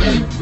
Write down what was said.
Thank.